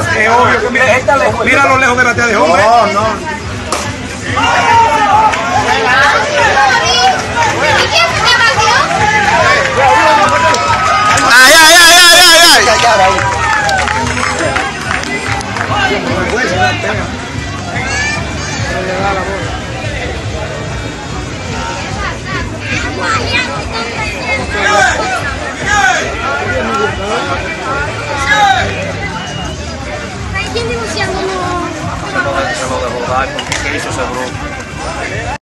Es obvio que mira, mira lo lejos que batea de hombre. No, no. Ay, ay, ay, ay, ay, ay. Isso, é essa broa.